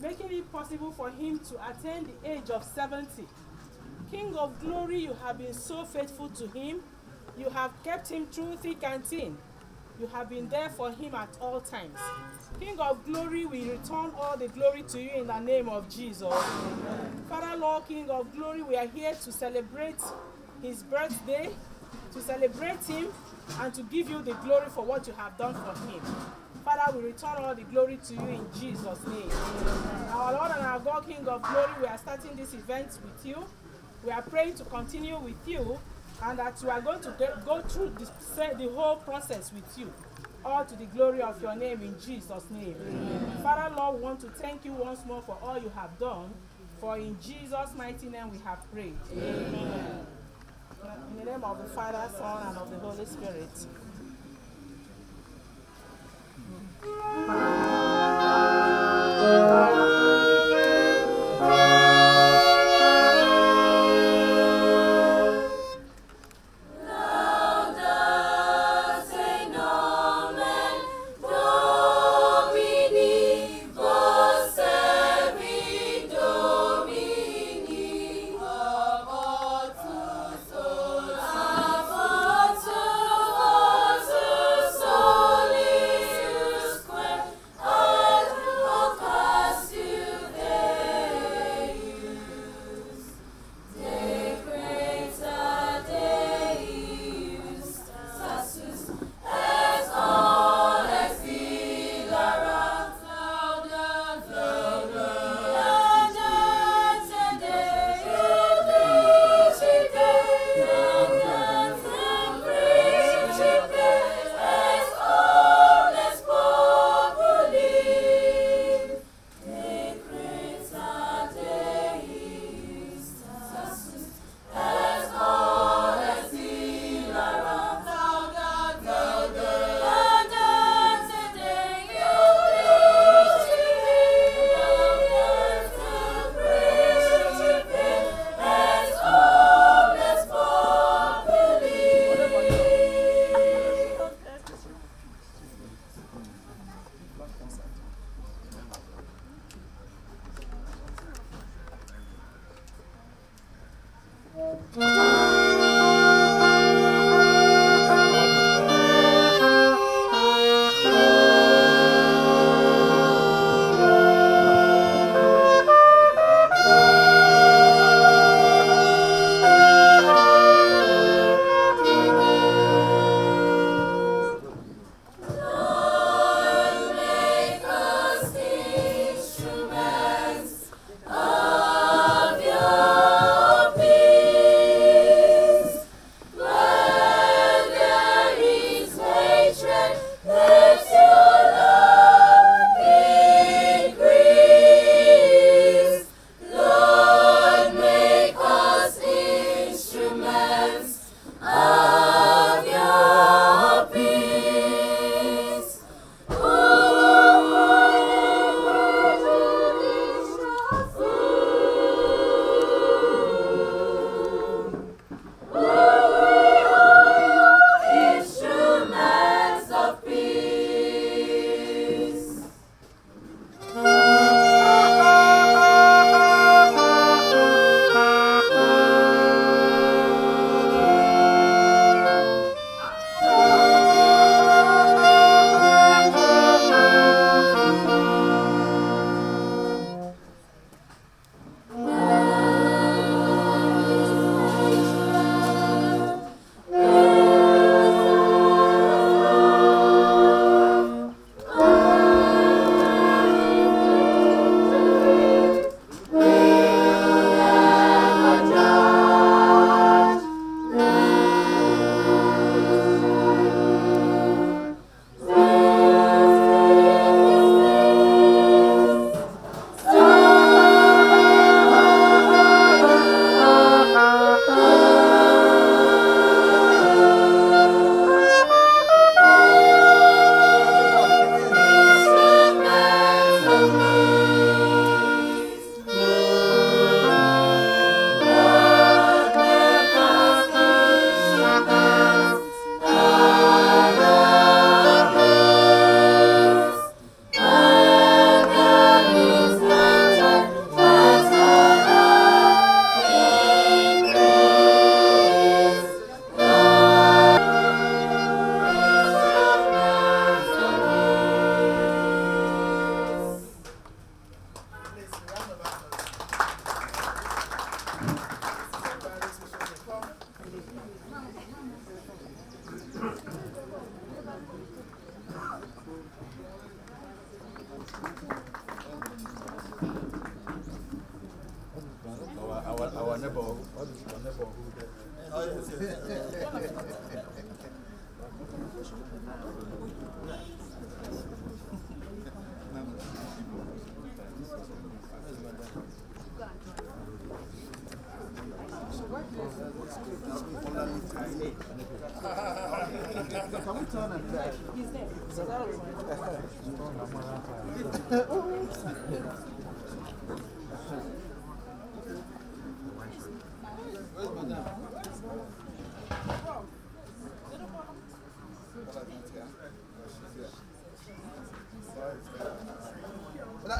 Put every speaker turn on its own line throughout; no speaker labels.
making it possible for him to attain the age of 70. King of glory, you have been so faithful to him. You have kept him through thick and thin. You have been there for him at all times. King of glory, we return all the glory to you in the name of Jesus. Father, Lord, King of glory, we are here to celebrate his birthday, to celebrate him, and to give you the glory for what you have done for him. Father, we return all the glory to you in Jesus' name. Our Lord and our God, King of glory, we are starting this event with you. We are praying to continue with you and that you are going to get, go through the, the whole process with you. All to the glory of your name in Jesus' name. Amen. Father, Lord, we want to thank you once more for all you have done. For in Jesus' mighty name we have prayed. Amen. In the name of the Father, Son, and of the Holy Spirit.
Of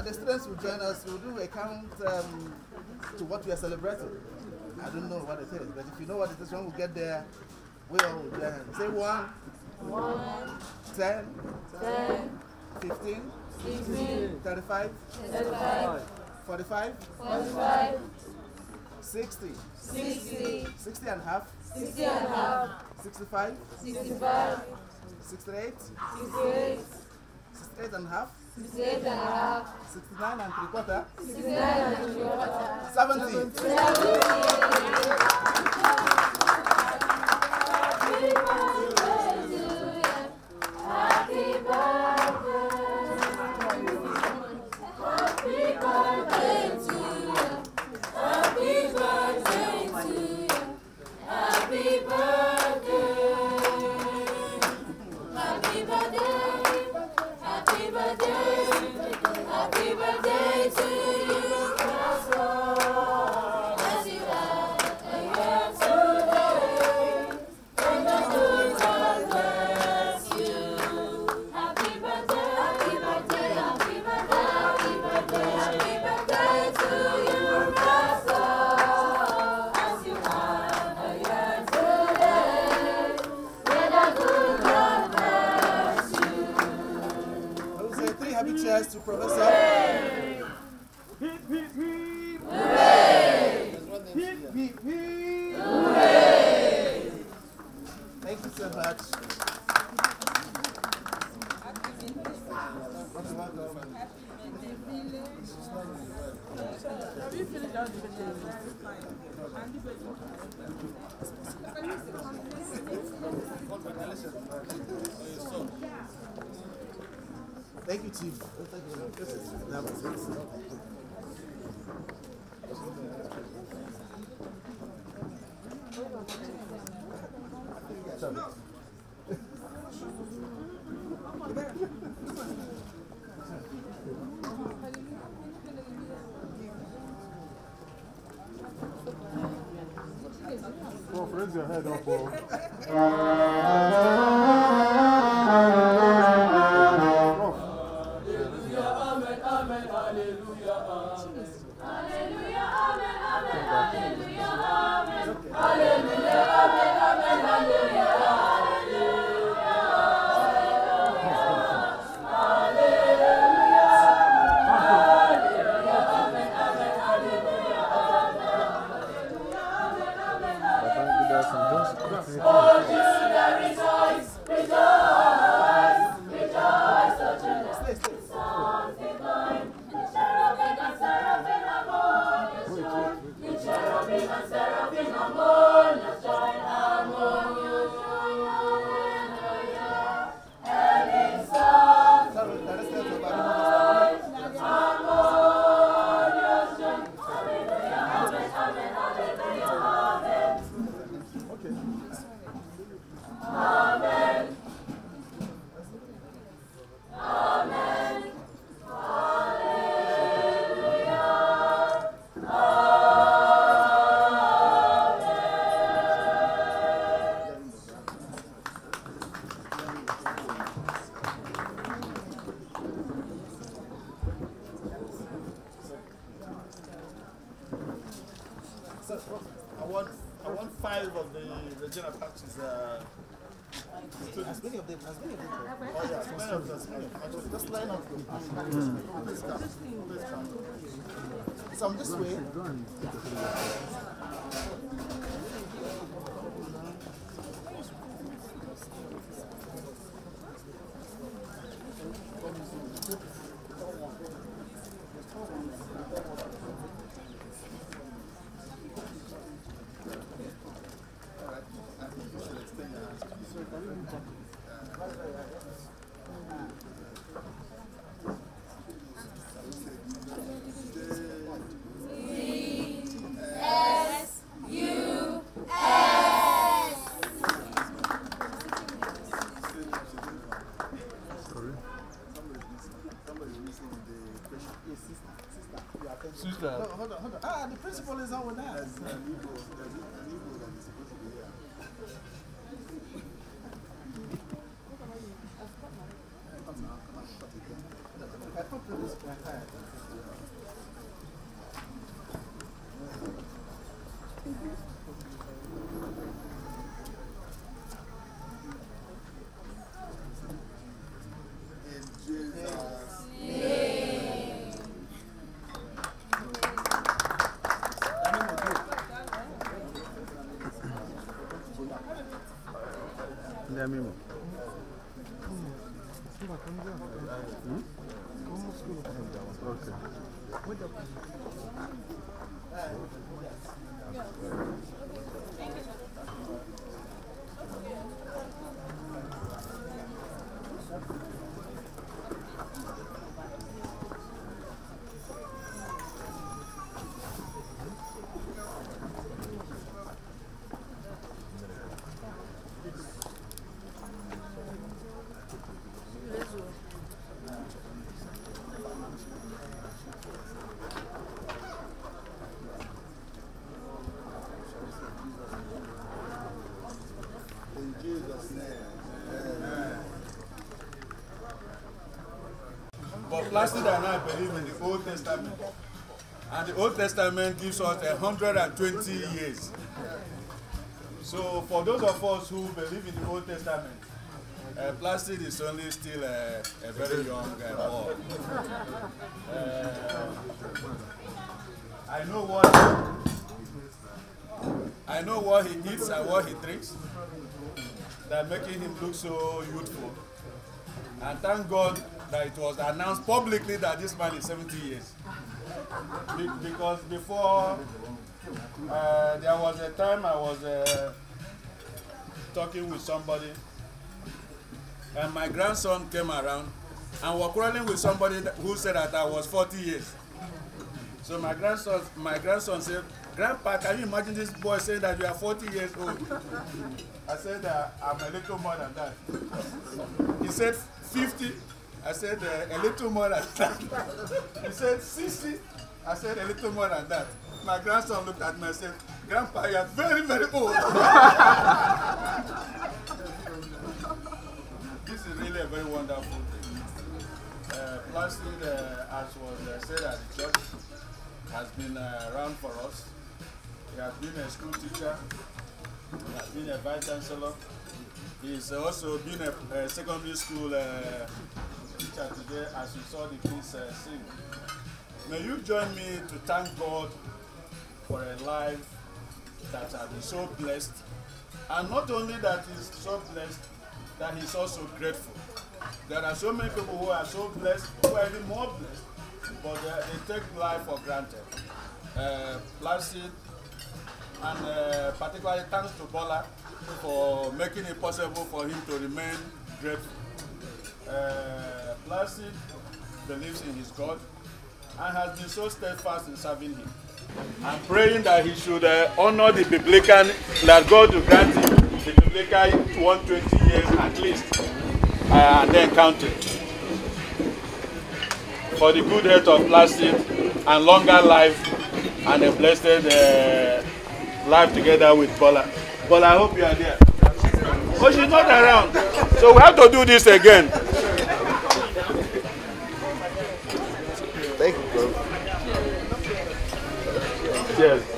the students will join us, we'll do a count um, to what we are celebrating. I don't know what it is, but if you know what it is, when we get there, we all will join. Say one.
One.
Ten.
Ten.
Fifteen. Thirty-five.
Thirty-five.
Forty-five.
Forty-five.
Sixty.
Sixty.
Sixty and a half.
Sixty and a half.
Sixty-five.
Sixty-five.
Sixty-eight.
Sixty-eight.
Sixty-eight and a half.
69 and
three quarter.
69 and three quarter. 70. 70. 70. years to
Professor. ya mismo.
But Placid and I believe in the Old Testament. And the Old Testament gives us 120 years. So for those of us who believe in the Old Testament, uh, Placid is only still a, a very young uh, boy. Uh, I know what I know what he eats and what he drinks that making him look so youthful. And thank God that it was announced publicly that this man is 70 years. Be- because before, uh, there was a time I was uh, talking with somebody, and my grandson came around and was quarreling with somebody who said that I was 40 years. So my grandson, my grandson said, Grandpa, can you imagine this boy saying that you are 40 years old? I said, uh, I'm a little more than that. He said, 50. I said, uh, a little more than that. He said, 60. I said, a little more than that. My grandson looked at me and said, Grandpa, you are very, very old. is really a very wonderful thing. Uh, Placid, uh, as was uh, said at the church, has been uh, around for us. He has been a school teacher. He has been a vice chancellor. He's also been a, a secondary school uh, teacher today, as you saw the kids uh, sing. May you join me to thank God for a life that has been so blessed, and not only that he's so blessed, that he's also grateful. There are so many people who are so blessed, who are even more blessed, but uh, they take life for granted. Uh, Placid, and uh, particularly thanks to Bola for making it possible for him to remain grateful. Uh, Placid believes in his God and has been so steadfast in serving him. I'm praying that he should uh, honor the biblical, that God will grant him the biblical 120 years at least, uh, and then counting. For the good health of Placid and longer life and a blessed uh, life together with Bola. Bola, I hope you are there. Oh, she's not around. So we have to do this again.
Thank you, bro.
Cheers.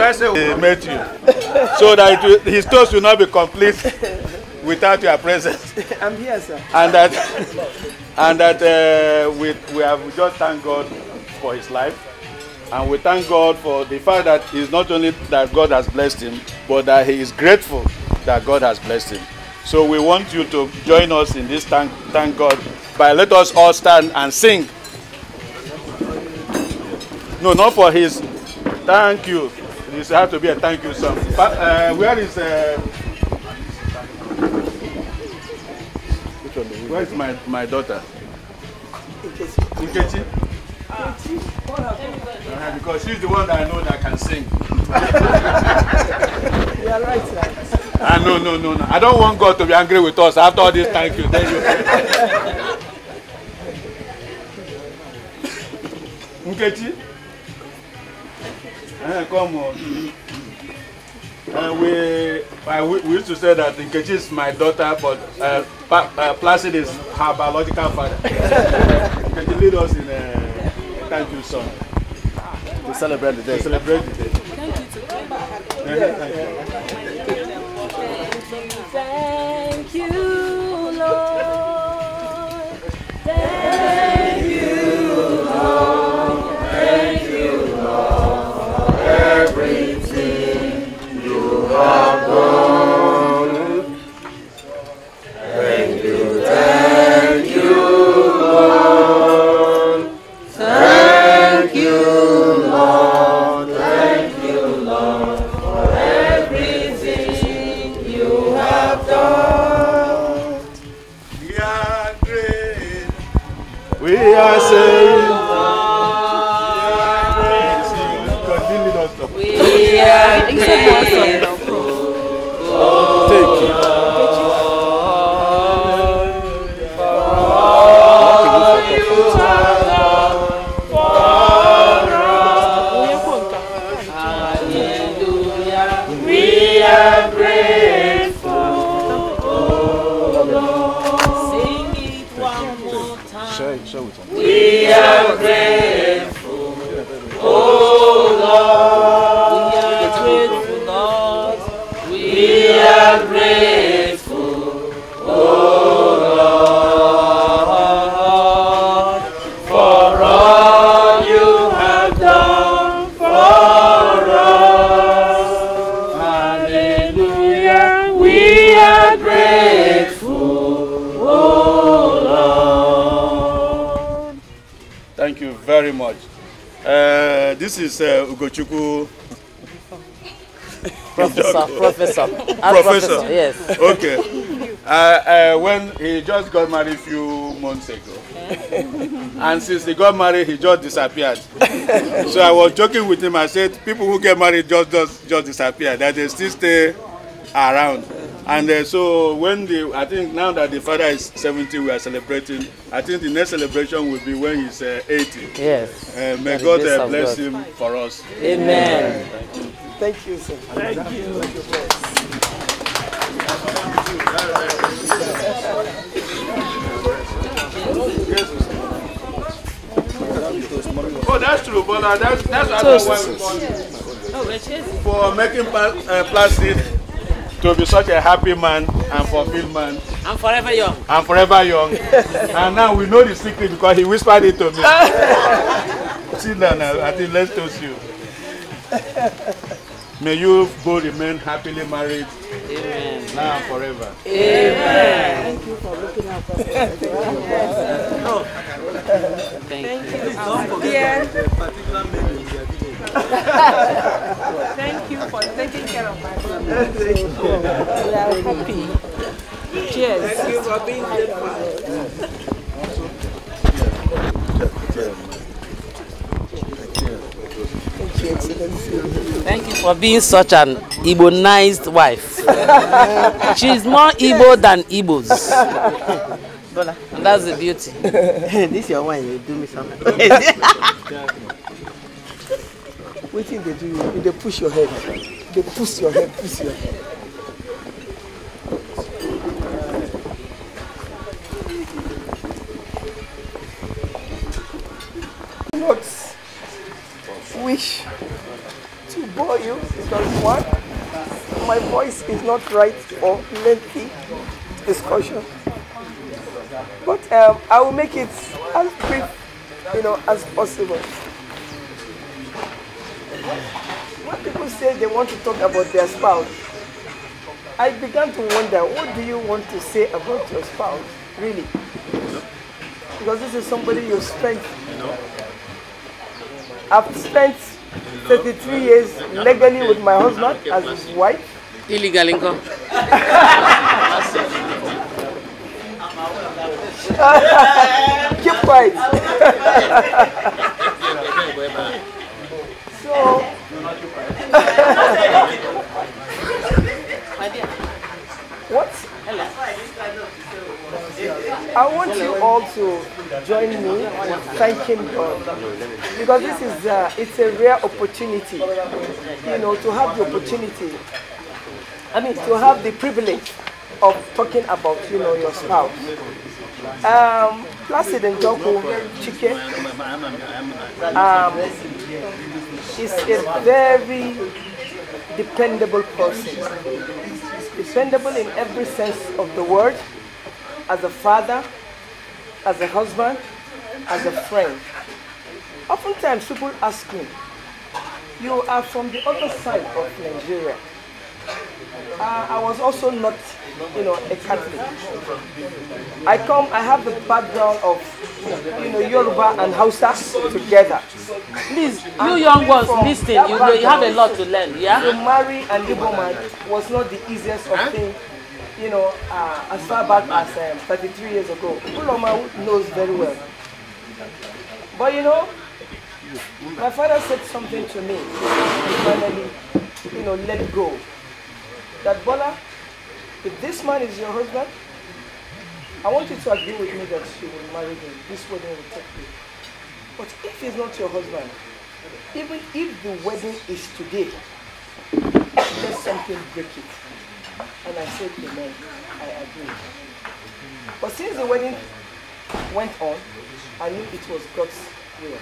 we met you? so that it will, his toast will not be complete without your presence.
I'm here, sir.
and that and that uh, we we have just thank God for his life, and we thank God for the fact that it's not only that God has blessed him, but that he is grateful that God has blessed him. So we want you to join us in this thank thank God by let us all stand and sing. No, not for his. Thank you. This has to be a thank you song. But uh, where is uh, where is my my daughter? Nkechi. Uh, because she's the one that I know that can sing.
You are right, right.
Ah, no, no, no, no. I don't want God to be angry with us after all this thank you. Thank you. Nkechi. Eh, come on. Uh, we, uh, we, we used to say that Nkechi is my daughter, but uh, pa, uh, Placid is her biological father. Nkechi lead us in a thank you song
To celebrate the
to
day.
celebrate the day.
Thank you to come back.
Eh, thank you. This is uh, Ugochukwu.
Professor, professor, Ah,
Professor.
yes.
Okay. Uh, uh, when he just got married a few months ago, and since he got married, he just disappeared. so I was joking with him. I said, people who get married just just just disappear. That they still stay around. And uh, so when the, I think now that the father is 70, we are celebrating. I think the next celebration will be when he's uh, 80.
Yes.
Uh, may
the
God uh, bless
God.
him for us.
Amen.
Thank you, sir.
Oh, that's true, but uh, that's that's another.
Oh, chasing.
for making pa- uh, plastic to be such a happy man and fulfilled man
I'm forever young.
I'm forever young. and now we know the secret because he whispered it to me. Sit down now. I think let's toast you. May you both remain happily married
Amen.
now and forever. Amen.
Thank you.
Dear. Oh. Thank you for taking care of my brother. We are happy. Cheers. Thank you for being
Thank you for being such an Igbo-nized wife. She's more Igbo than Igbos. And that's the beauty.
this your wine, you do me something. Wetin dey do you? You dey push your head. Dey push your head, push your head. Not wish to bore you because one, my voice is not right for lengthy discussion. But um, I will make it as brief, you know, as possible. Say they want to talk about their spouse, I began to wonder, what do you want to say about your spouse, really? Because this is somebody you spent I've spent 33 years legally with my husband as his wife.
illegal nǹkan.
Keep quiet. so, what? I want you all to join me in thanking God because this is uh, it's a rare opportunity, you know, to have the opportunity. I mean, to have the privilege of talking about, you know, your spouse. Um, Placid Njoku Chike um, is a very dependable person. Dependable in every sense of the word, as a father, as a husband, as a friend. Oftentimes people ask me, you are from the other side of Nigeria. Uh, I was also not, you know, a Catholic. I come, I have the background of, you know, Yoruba and Hausa together.
please you
I'm
young ones
from
lis you know you have a lot to learn yeah?
To
yeah.
marry an Igbo man was not the easiest of things, you know, uh, as far back as um, 33 years ago. Uloma knows very well. But you know, my father said something to me, and finally, you know, let go. That Bola, if this man is your husband, I want you to agree with me that you will marry him. This wedding will take place. But if he's not your husband, even if the wedding is today, let something break it. And I said, Amen. I agree. But since the wedding went on, I knew it was God's will.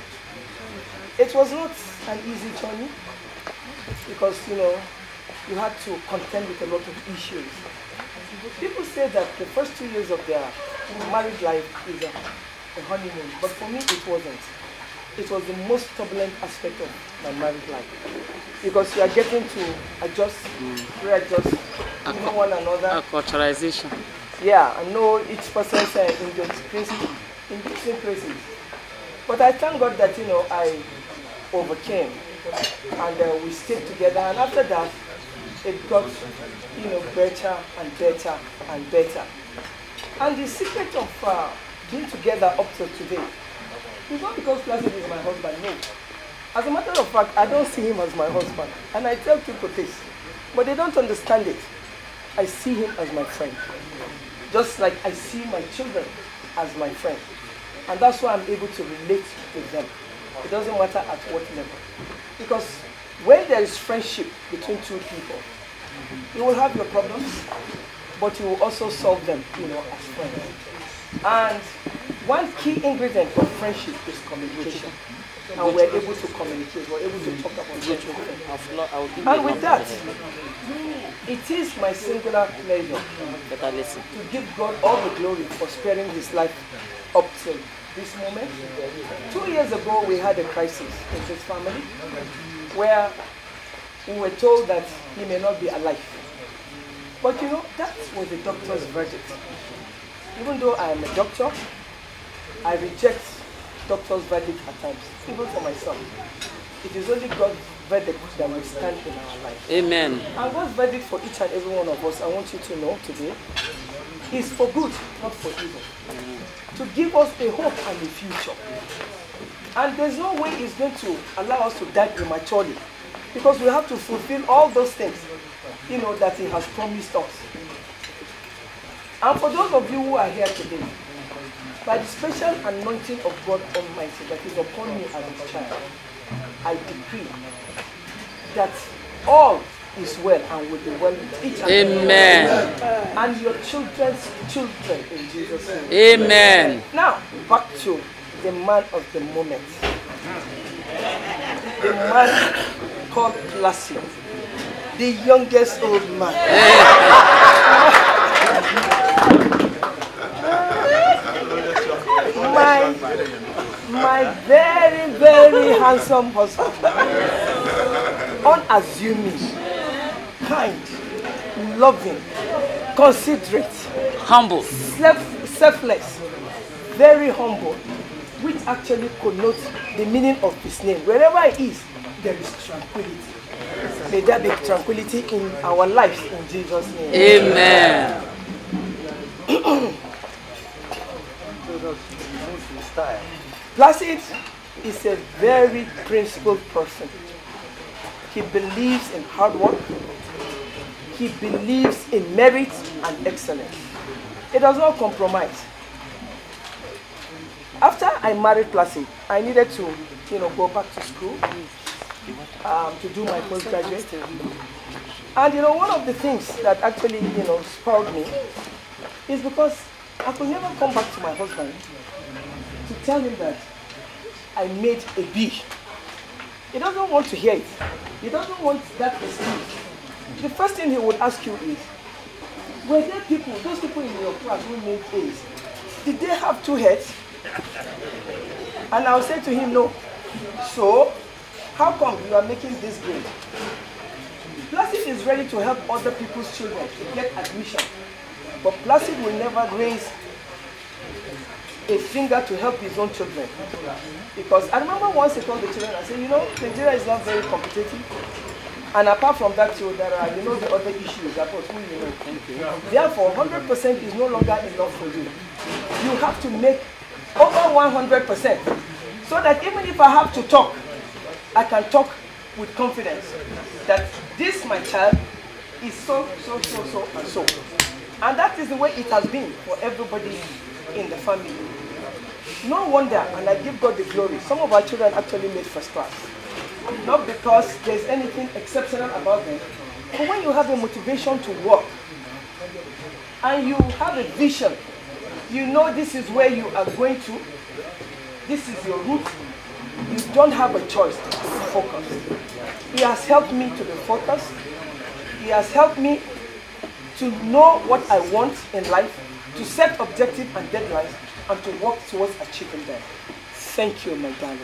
It was not an easy journey because, you know, you had to contend with a lot of issues. People say that the first two years of their married life is a, a honeymoon, but for me it wasn't. It was the most turbulent aspect of my married life because you are getting to adjust, readjust, you know one another.
culturalization.
Yeah, I know each person's uh, idiosyncrasy, idiosyncrasies. But I thank God that, you know, I overcame and uh, we stayed together. And after that, it got, you know, better and better and better. And the secret of uh, being together up to today is not because Placid is my husband, no. As a matter of fact, I don't see him as my husband. And I tell people this, but they don't understand it. I see him as my friend. Just like I see my children as my friend. And that's why I'm able to relate with them. It doesn't matter at what level. Because when there is friendship between two people, you will have your problems, but you will also solve them, you know, as friends. And one key ingredient of friendship is communication. And we're able to communicate, we're able to talk about certain things. And with that, it is my singular pleasure to give God all the glory for sparing his life up till this moment. Two years ago, we had a crisis in his family where we were told that he may not be alive. But you know, that was the doctor's verdict. Even though I am a doctor, I reject doctor's verdict at times, even for myself. It is only God's verdict that will stand in our life.
amen.
And God's verdict for each and every one of us, I want you to know today, is for good, not for evil. To give us a hope and a future. And there's no way He's going to allow us to die prematurely. Because we have to fulfill all those things, you know, that He has promised us. And for those of you who are here today, by the special anointing of God Almighty that is upon me as a child, I decree that all is well and will be well with each and
Amen.
and your children's children in Jesus' name.
Amen.
Now, back to the man of the moment. The man called Placid, the youngest old man. my, my very, very handsome husband. Unassuming, kind, loving, considerate,
Humble.
self, selfless, very humble, which actually connotes the meaning of his name. Wherever he is, there is tranquility. May there be tranquility in our lives in Jesus' name.
Amen.
Placid is a very principled person. He believes in hard work. He believes in merit and excellence. He does not compromise. After I married Placid, I needed to, you know, go back to school um, to do my postgraduate. And you know, one of the things that actually, you know, spoiled me is because I could never come back to my husband to tell him that I made a B. He doesn't want to hear it. He doesn't want that excuse. The first thing he would ask you is, were there people, those people in your class who made A's, did they have two heads? And I'll say to him, no. So, how come you are making this grade? Placid is ready to help other people's children to get admission. But Placid will never raise a finger to help his own children. Because I remember once he told the children, I said, you know, Nigeria is not very competitive. And apart from that, there are, you know, the other issues about who you know. Therefore, 100% is no longer enough for you. You have to make over 100%. So that even if I have to talk, I can talk with confidence that this, my child, is so, so, so, so, and so. And that is the way it has been for everybody in the family. No wonder, and I give God the glory, some of our children actually made first class. Not because there's anything exceptional about them, but when you have a motivation to work and you have a vision, you know this is where you are going to, this is your route, you don't have a choice to be focused. He has helped me to be focused. He has helped me to know what I want in life, to set objectives and deadlines, and to work towards achieving them. Thank you, my darling.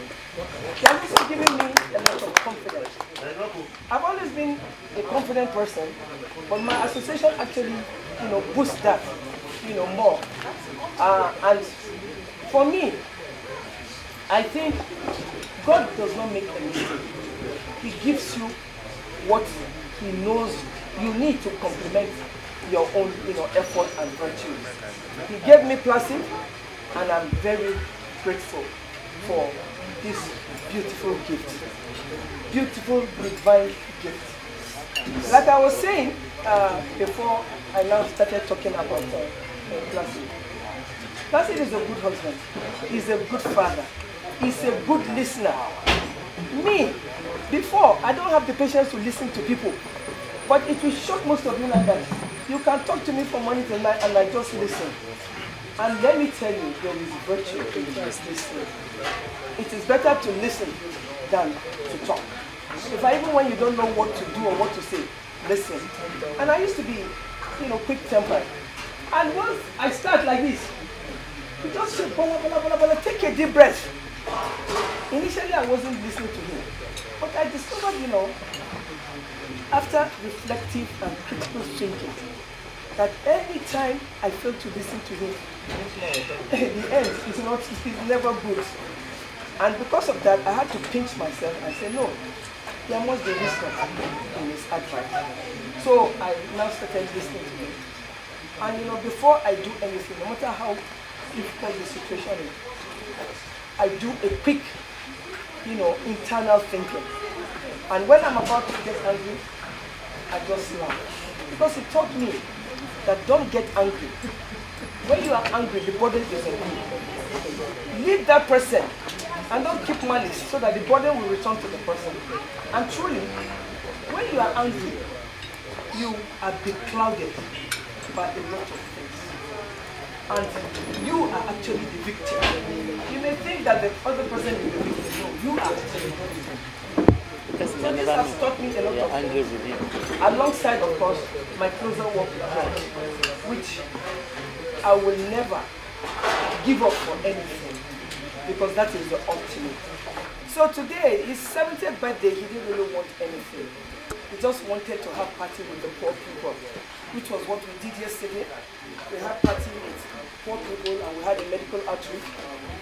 He has also given me a lot of confidence. I've always been a confident person, but my association actually, you know, boosts that, you know, more. Uh, and for me, I think God does not make a mistake. He gives you what He knows you need to complement your own, you know, effort and virtues. He gave me Placid, and I'm very grateful for this beautiful gift. Beautiful divine gift. Like I was saying uh, before I now started talking about uh, uh, Placid is a good husband. He's a good father. He's a good listener. Me, before, I don't have the patience to listen to people. But it will shock most of you like that. You can talk to me from morning till night and I just listen. And let me tell you, there is virtue in listening. It is better to listen than to talk. If I, even when you don't know what to do or what to say, listen. And I used to be, you know, quick tempered. And once I start like this, just blah, blah, blah, blah, blah, take a deep breath. Initially, I wasn't listening to him. But I discovered, you know, after reflective and critical thinking, that every time I fail to listen to him, the end is not, is never good. And because of that, I had to pinch myself and say, no, there must be wisdom in his advice. So I now started listening to him. And you know, before I do anything, no matter how difficult the situation is, I do a quick, you know, internal thinking. And when I'm about to get angry, I just laugh. Because it taught me that don't get angry. When you are angry, the burden is on you. Leave that person and don't keep malice so that the burden will return to the person. And truly, when you are angry, you are beclouded by a lot of. And you are actually the victim. You may think that the other person is the victim. No, you are actually the victim.
Because
So this has taught me a lot
You're
of things. Alongside, of course, my closer work with God, which I will never give up for anything because that is the ultimate. So today, his 70th birthday, he didn't really want anything. He just wanted to have party with the poor people, which was what we did yesterday. We had party with poor people and we had a medical outreach.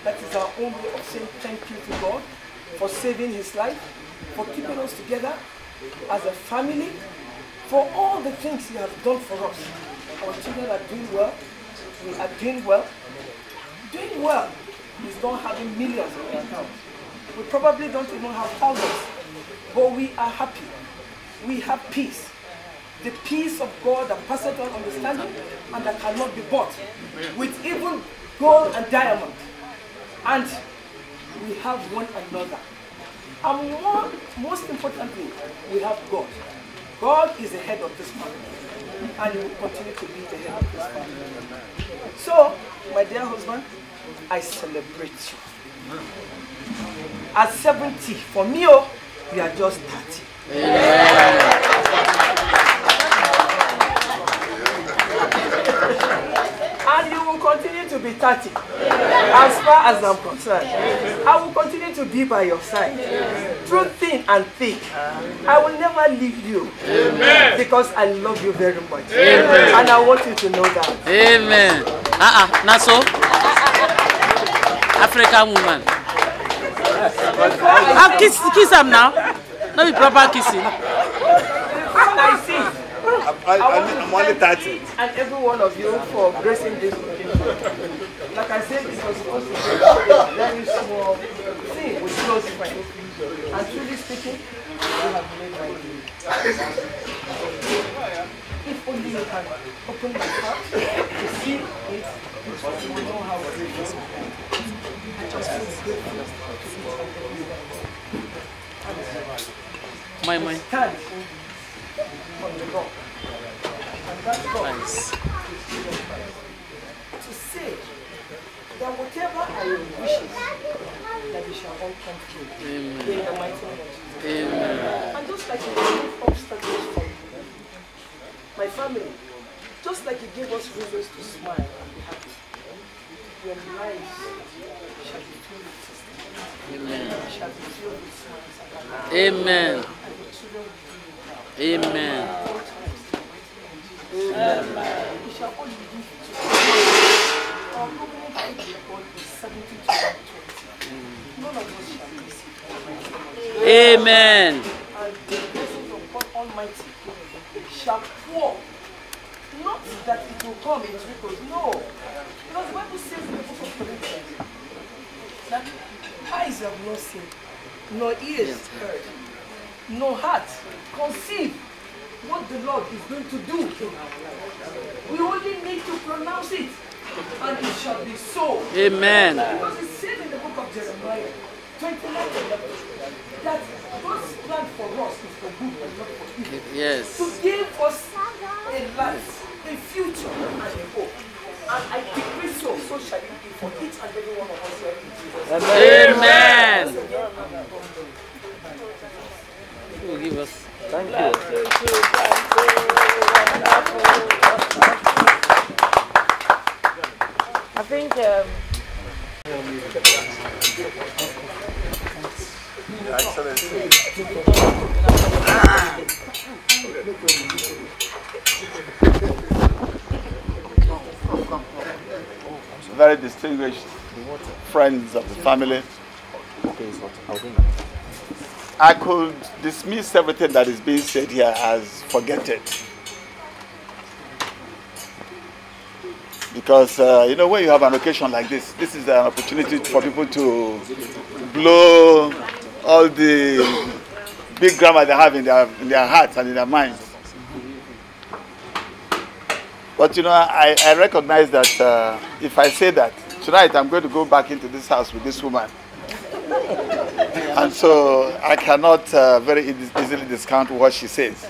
That is our own way of saying thank you to God for saving his life, for keeping us together as a family, for all the things he has done for us. Our children are doing well. We are doing well. Doing well is not having millions in our account. We probably don't even have thousands, but we are happy. We have peace. The peace of God that passes all understanding and that cannot be bought with even gold and diamond. And we have one another. And more, most importantly, we have God. God is the head of this family, and He will continue to be the head of this family. So, my dear husband, I celebrate you. At 70, for me, oh, you are just 30. And you will continue to be 30 as far as I'm concerned. I will continue to be by your side through thin and thick. I will never leave you because I love you very much. And I want you to know that.
Amen. Ah ah, na so? African woman. Ah, kiss, kiss am now. No be proper kissing.
I see.
I, I, I'm only 30.
and every one of you for gracing this occasion. Like I said, it was supposed to be a very small thing with close friends. And truly speaking, you have made my day. If only you can open your heart to see it, you will know how grateful I am. I am grateful to you.
My, my.
Stand on the rock. And that rock
Nice.
to say that whatever are your wishes, that they shall all come true. In the mighty name of Jesus.
Amen.
And just like you remove obstacles from my family, just like you gave us reasons to smile and be happy, your lives shall be filled with testimony. Shall be filled with smiles and.
Amen. Amen.
We shall all live to Our covenant with the Lord is 70 to 120. None of us shall miss it.
Amen.
and the blessings of God Almighty shall pour. Not that it will come in trickles, no. Because the Bible says in the book of Corinthians that eyes have not seen, nor ears heard, nor heart conceive what the Lord is going to do in our lives. We only need to pronounce it, and it shall be so.
Amen.
Because it says in the book of Jeremiah 29 that God's plan for us is for good and not for evil.
Yes.
To give us a life, a future, and a hope. And I decree so, so shall it be for each and every one of us here in Jesus.
Amen.
Amen.
Who will give us?
I think um,
Very distinguished friends of the family. I could dismiss everything that is being said here as forget it. Because, uh, you know, when you have an occasion like this, this is an opportunity for people to blow all the big grammar they have in their, in their hearts and in their minds. But, you know, I, I recognize that uh, if I say that, tonight I'm going to go back into this house with this woman. And so I cannot uh, very easily discount what she says.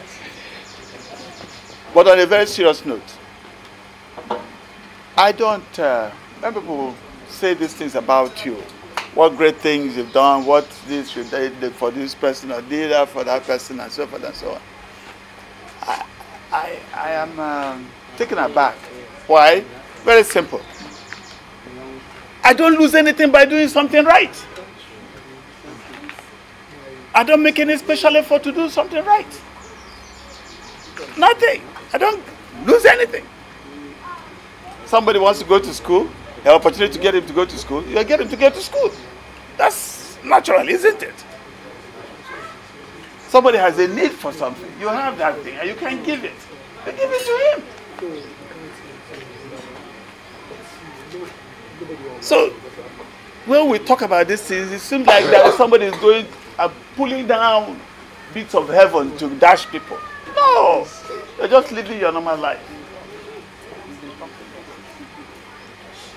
But on a very serious note, I don't, uh, when people say these things about you, what great things you've done, what this you did for this person or did that for that person and so forth and so on. I, I, I am um, taken aback. Why? Very simple. I don't lose anything by doing something right. I don't make any special effort to do something right. Nothing. I don't lose anything. Somebody wants to go to school, have opportunity to get him to go to school, you get him to get to school. That's natural, isn't it? Somebody has a need for something. You have that thing and you can give it. You give it to him. So when we talk about things, it seems like that somebody is going and pulling down bits of heaven to dash people. No, you're just living your normal life.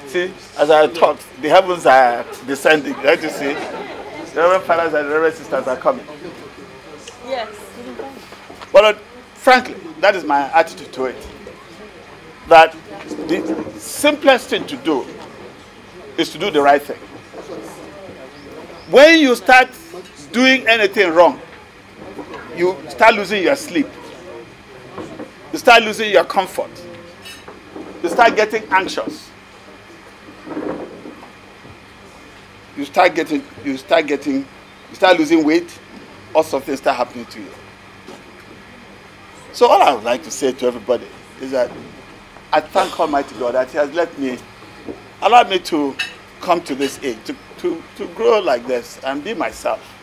See, as I talk, the heavens are descending. Don't you see? The Reverend fathers and the Reverend sisters are coming.
Yes.
But uh, frankly, that is my attitude to it. That the simplest thing to do is to do the right thing. When you start doing anything wrong, you start losing your sleep. You start losing your comfort. You start getting anxious. You start getting, you start getting, you start losing weight. or something start happening to you. So all I would like to say to everybody is that I thank Almighty God that He has let me, allowed me to come to this age, to, to, to grow like this and be myself.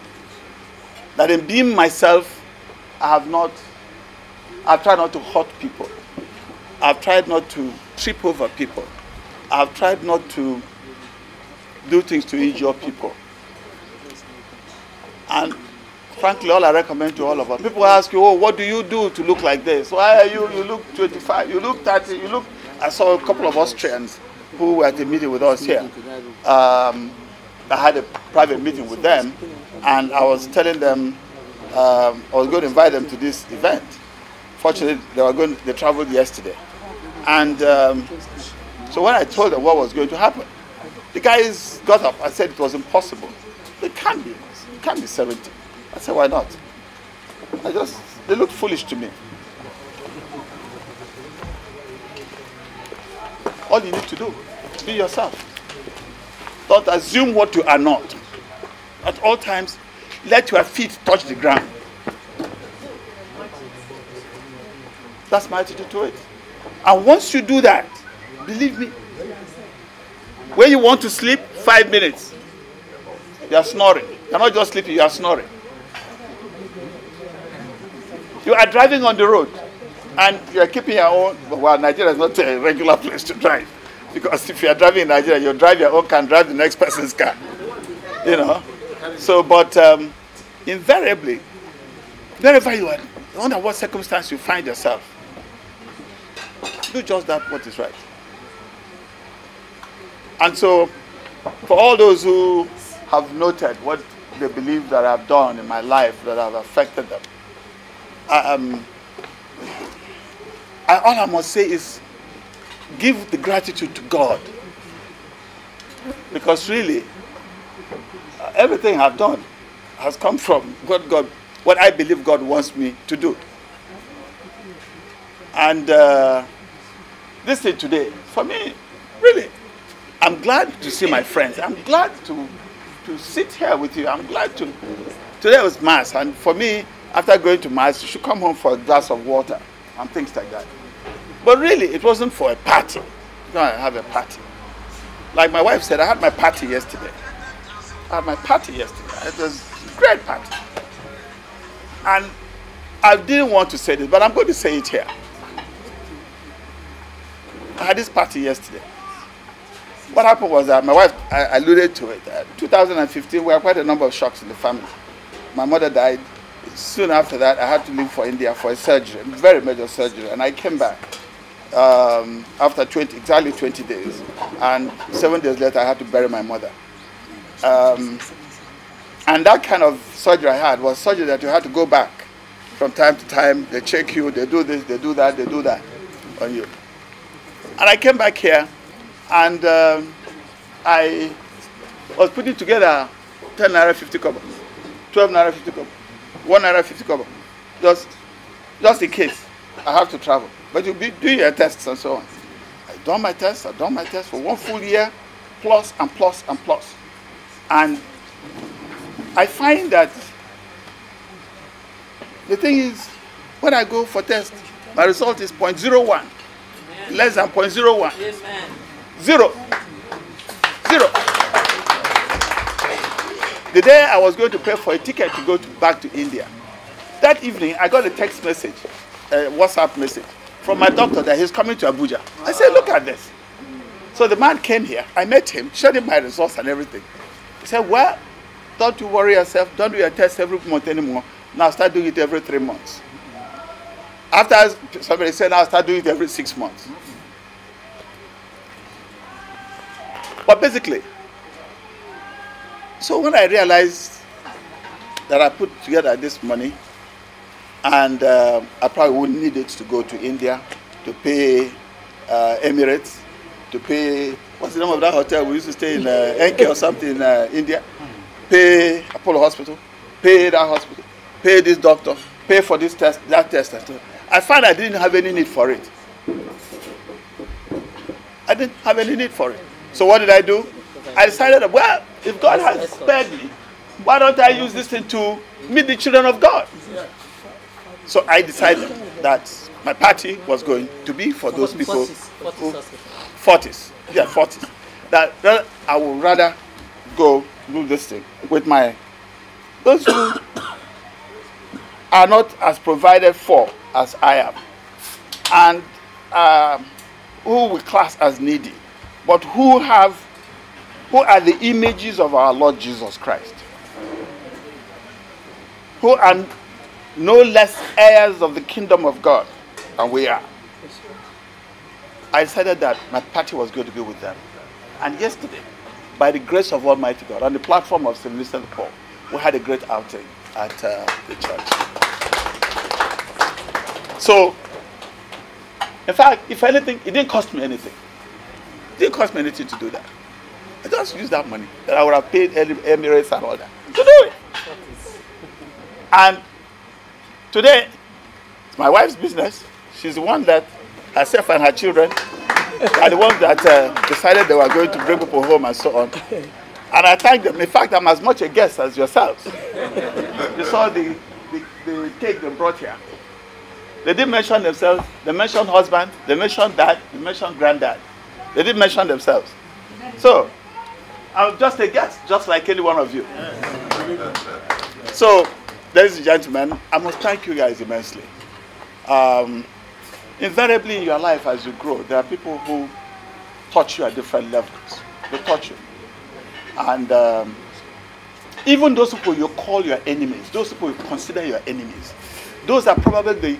That in being myself, I have not, I've tried not to hurt people. I've tried not to trip over people. I've tried not to do things to injure people. And frankly, all I recommend to all of us, people ask you, oh, what do you do to look like this? Why are you, you look 25, you look 30, you look, I saw a couple of Austrians who were at a meeting with us here. Um, I had a private meeting with them, and I was telling them um, I was going to invite them to this event. Fortunately, they were going. They traveled yesterday, and um, so when I told them what was going to happen, the guys got up. I said it was impossible. It can't be. It can't be 70. I said, why not? I just they looked foolish to me. All you need to do, be yourself. Don't assume what you are not. At all times, let your feet touch the ground. That's my attitude to it. And once you do that, believe me, when you want to sleep, five minutes, you are snoring. You're not just sleeping, you are snoring. You are driving on the road and you are keeping your own. Well, Nigeria is not a regular place to drive because if you are driving in Nigeria, you drive your own car and drive the next person's car. You know. So, but um, invariably, wherever you are, matter what circumstance you find yourself, do just that what is right. And so, for all those who have noted what they believe that I've done in my life that have affected them, I, um, I, all I must say is give the gratitude to God. Because really, everything I've done has come from what God, what I believe God wants me to do. And uh, this thing today, for me, really, I'm glad to see my friends. I'm glad to to sit here with you. I'm glad to. Today was mass, and for me, after going to mass, you should come home for a glass of water and things like that. But really, it wasn't for a party. You don't have a party. Like my wife said, I had my party yesterday. Had my party yesterday. It was a great party. And I didn't want to say this, but I'm going to say it here. I had this party yesterday. What happened was that my wife I alluded to it. Uh, 2015, we had quite a number of shocks in the family. My mother died. Soon after that, I had to leave for India for a surgery, very major surgery, and I came back um, after 20, exactly 20 days. And seven days later, I had to bury my mother. Um, and that kind of surgery I had was surgery that you had to go back from time to time. They check you, they do this, they do that, they do that on you. And I came back here and um, I was putting together 10 naira 50 kobo, 12 naira 50 kobo, 1 naira 50 kobo, just, just in case I have to travel. But you be doing your tests and so on. I done my tests, I done my tests for one full year, plus and plus and plus. And I find that the thing is, when I go for test, my result is 0.01, less than 0.01. Zero. Zero. The day I was going to pay for a ticket to go to, back to India, that evening I got a text message, a WhatsApp message from my doctor that he's coming to Abuja. I said, look at this. So the man came here. I met him, showed him my results and everything. He said, well, don't you worry yourself. Don't do your test every month anymore. Now start doing it every three months. After somebody said, now start doing it every six months. But basically, so when I realized that I put together this money and uh, I probably would need it to go to India to pay uh, Emirates, to pay, what's the name of that hotel we used to stay in, uh, NK or something in uh, India, pay Apollo Hospital, pay that hospital, pay this doctor, pay for this test, that test. and so- I found I didn't have any need for it. I didn't have any need for it. So what did I do? I decided, well, if God has spared me, why don't I use this thing to meet the children of God? So I decided that my party was going to be for those people who, 40s, yeah, 40s. That, I would rather go do this thing with my those who are not as provided for as I am, and um, who we class as needy, but who have who are the images of our Lord Jesus Christ, who are no less heirs of the kingdom of God than we are. I decided that my party was going to be with them. And yesterday, by the grace of Almighty God, on the platform of St. Vincent Paul, we had a great outing at uh, the church. So, in fact, if anything, it didn't cost me anything. It didn't cost me anything to do that. I just used that money that I would have paid Emirates and all that to do it. And today, it's my wife's business. She's the one that herself and her children are the ones that uh, decided they were going to bring people home and so on. And I thank them. In fact, I'm as much a guest as yourselves. you saw the, the, the cake they brought here. They didn't mention themselves. They mentioned husband. They mentioned dad. They mentioned granddad. They didn't mention themselves. So, I'm just a guest, just like any one of you. So, ladies and gentlemen, I must thank you guys immensely. Um, invariably in your life as you grow, there are people who touch you at different levels. They touch you. And um, even those people you call your enemies, those people you consider your enemies, those are probably the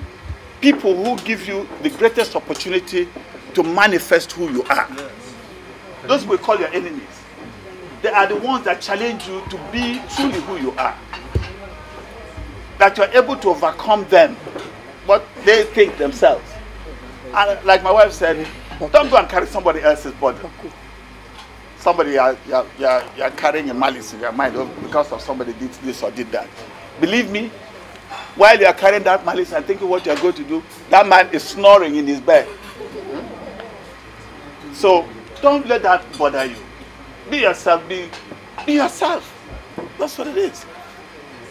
people who give you the greatest opportunity to manifest who you are. Those people call your enemies. They are the ones that challenge you to be truly who you are. That you're able to overcome them, what they think themselves. And like my wife said, don't go and carry somebody else's burden. Somebody you're, you're, you're, you're carrying a malice in your mind because of somebody did this or did that. Believe me, while you are carrying that malice and thinking what you are going to do, that man is snoring in his bed. So don't let that bother you. Be yourself. Be, be yourself. That's what it is.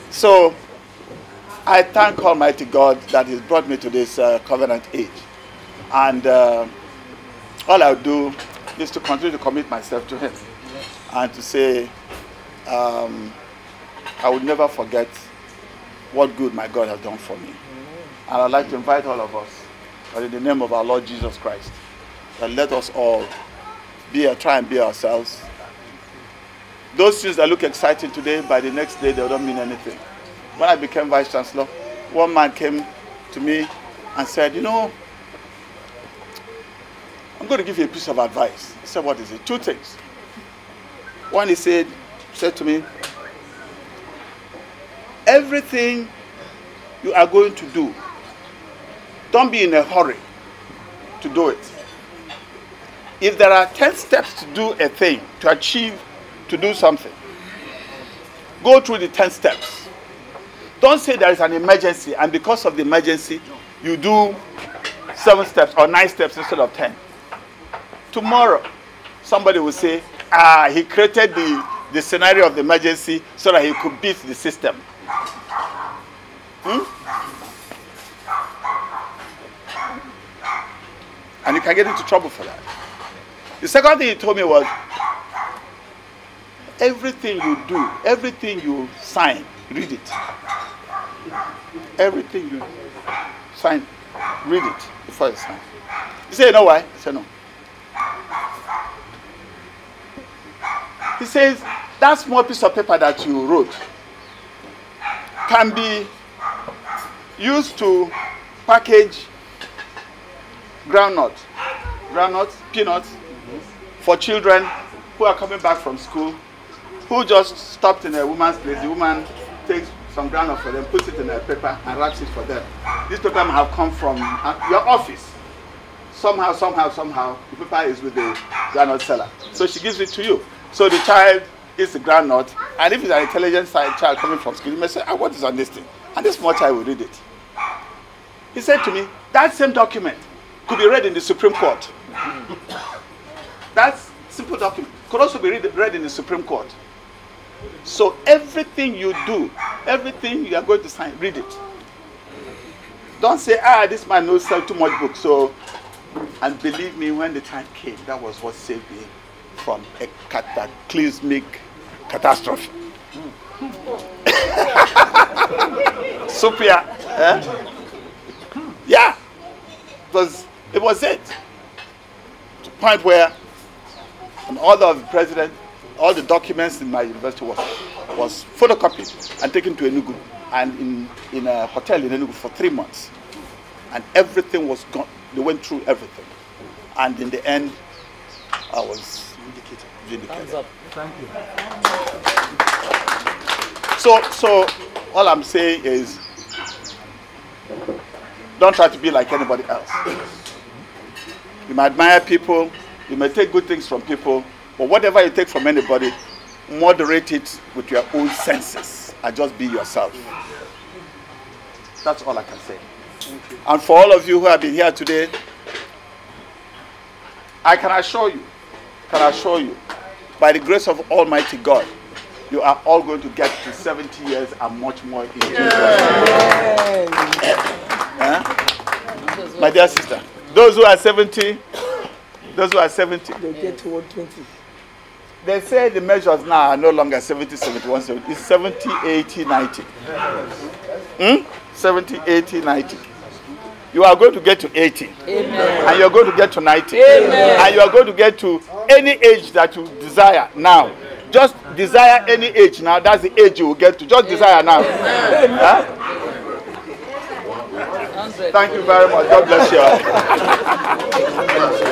So I thank Almighty God that He's brought me to this uh, covenant age. And uh, all I'll do is to continue to commit myself to Him and to say, um, I will never forget what good my God has done for me. And I'd like to invite all of us, that in the name of our Lord Jesus Christ, that let us all be a, try and be ourselves. Those things that look exciting today, by the next day, they don't mean anything. When I became vice chancellor, one man came to me and said, You know, I'm going to give you a piece of advice. He said, What is it? Two things. One, he said, said to me, Everything you are going to do, don't be in a hurry to do it. If there are 10 steps to do a thing, to achieve, to do something, go through the 10 steps. Don't say there is an emergency, and because of the emergency, you do seven steps or nine steps instead of 10. Tomorrow, somebody will say, ah, he created the, the scenario of the emergency so that he could beat the system. Hmm? And you can get into trouble for that. The second thing he told me was, everything you do, everything you sign, read it. Everything you sign, read it before you sign. You say, you know why? I say, no. He says, that small piece of paper that you wrote can be used to package groundnut, groundnuts, peanuts for children who are coming back from school, who just stopped in a woman's place. The woman takes some groundnut for them, puts it in a paper, and wraps it for them. This paper may have come from your office. Somehow, somehow, somehow, the paper is with the groundnut seller. So she gives it to you. So the child is the groundnut, and if it's an intelligent side child coming from school, you may say, ah, what is on this thing? And this small child will read it. He said to me, that same document could be read in the Supreme Court. That simple document could also be read, read in the Supreme Court. So everything you do, everything you are going to sign, read it. Don't say, ah, this man knows sell too much book. So, and believe me, when the time came, that was what saved me from a cataclysmic catastrophe. Supia. Eh? Yeah. It was, it was it. To the point where an order of the president, all the documents in my university was, was photocopied and taken to Enugu and in, in a hotel in Enugu for three months. And everything was gone. They went through everything. And in the end, I was vindicated. vindicated.
up.
Thank you.
So, so all I'm saying is, don't try to be like anybody else. You may admire people, you may take good things from people, but whatever you take from anybody, moderate it with your own senses and just be yourself. That's all I can say. And for all of you who have been here today, I can assure you, can assure you, by the grace of Almighty God, you are all going to get to 70 years and much more in Jesus' name. Huh? My dear sister, those who are 70, those who are 70,
They get to 120.
they say the measures now are no longer 70, 71, 70. It's 70, 80, 90. Hmm? 70, 80, 90. You are going to get to 80. And you're going to get to 90. And you are going to get to any age that you desire now. Just desire any age now. That's the age you will get to. Just desire now. Huh? Thank you very much. God bless you.